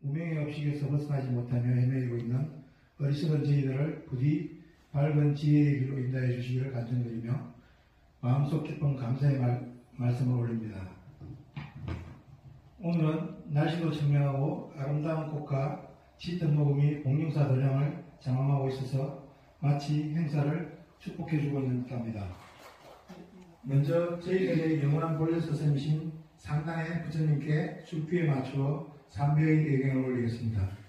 무명의 업식에서 벗어나지 못하며 헤매이고 있는 어리석은 저희들을 부디 밝은 지혜의 길로 인도해 주시기를 간청드리며 마음속 깊은 감사의 말, 말씀을 올립니다. 오늘은 날씨도 청명하고 아름다운 꽃과 짙은 녹음이 복령사 도량을 장엄하고 있어서 마치 행사를 축복해주고 있는 듯합니다. 먼저 저희들의 영원한 본래 스승이신 상당의 부처님께 술피에 맞추어 삼배의 예경을 올리겠습니다.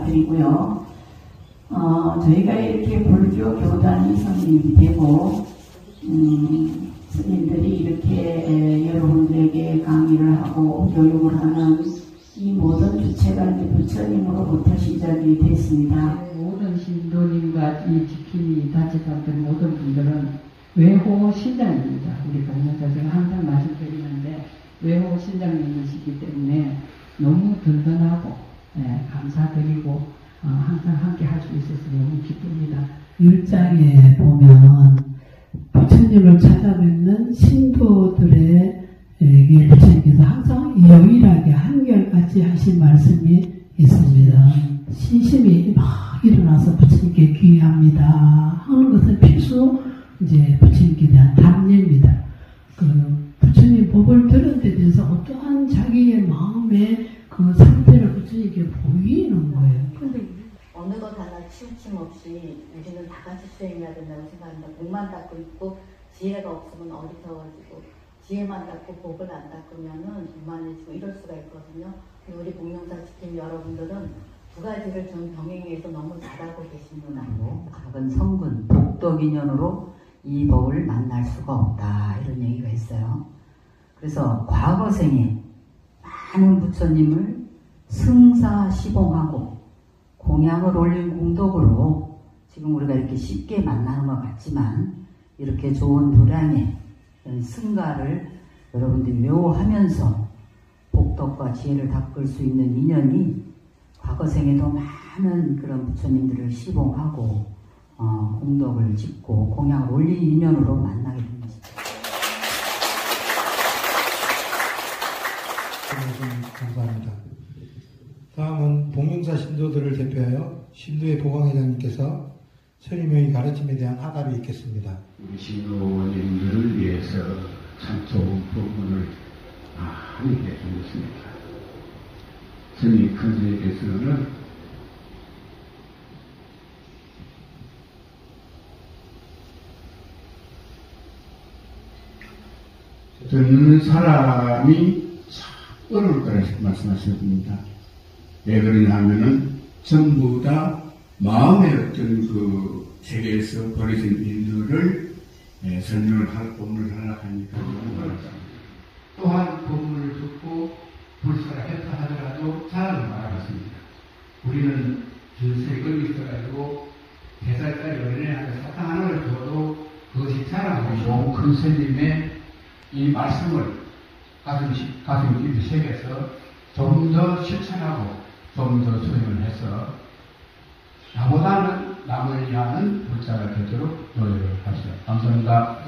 감사드리고요. 어, 저희가 이렇게 불교 교단이 성립이 되고 음, 스님들이 이렇게 에, 여러분들에게 강의를 하고 교육을 하는 이 모든 주체가 이제 부처님으로부터 시작이 됐습니다. 모든 신도님과 이 지킴이 단체장들 모든 분들은 외호 신장입니다. 우리 동료자 제가 항상 말씀드리는데 외호 신장님이시기 때문에 너무 든든하고 예, 감사드리고 어, 항상 함께 할 수 있어서 너무 기쁩니다. 율장에 보면 부처님을 찾아뵙는 신도들의 에게 부처님께서 항상 유일하게 한결같이 하신 말씀이 있습니다. 신심이 막 일어나서 부처님께 귀합니다 하는 것은 필수 이제 부처님께 대한 답례입니다. 그 부처님 법을 들은 데 대해서 어떠한 자기의 마음의 그 상태를 부처님께 보이는 거예요. 근데 어느 것 하나 치우침 없이 우리는 다 같이 수행해야 된다고 생각합니다. 복만 닦고 있고 지혜가 없으면 어리석어지고 지혜만 닦고 복을 안 닦으면은 교만해지고 이럴 수가 있거든요. 우리 복명사 지킴 여러분들은 두 가지를 좀 병행해서 너무 잘하고. 하고 각은 성분 복덕 인연으로 이 법을 만날 수가 없다 이런 얘기가 있어요. 그래서 과거 생에 많은 부처님을 승사 시봉하고 공양을 올린 공덕으로 지금 우리가 이렇게 쉽게 만나는 것 같지만 이렇게 좋은 도량의 승가를 여러분들이 묘하면서 복덕과 지혜를 닦을 수 있는 인연이 과거 생에도 많은 그런 부처님들을 시봉하고 어, 공덕을 짓고 공양을 올린 인연으로 만나게 된 것이 복명사 신도들을 대표하여 신도의 보광회장님께서 스님의 가르침에 대한 하답이 있겠습니다. 우리 신도님들을 위해서 참 좋은 부분을 많이 해주셨습니다. 스님 큰 스님께서는 듣는 사람이 참 어려울 거라 말씀하셨습니다. 왜 그러냐 하면은 전부 다 마음의 어떤 그 세계에서 벌어진 일들을 예, 설명을 할 법문을 하려고 하니까 너무 어렵다. 또한 법문을 듣고 불사를 했다 하더라도 사람을 말아봤습니다. 우리는 걸려 있어가지고 대살짜리 어린애 한테 사탕 하나를 줘도 그것이 자랑하고 큰 스님의 이 말씀을 가슴, 가슴 깊이 새겨서 좀 더 실천하고 좀더 수행을 해서 나보다는 남을 위하는 불자가 되도록 노력을 합시다. 감사합니다.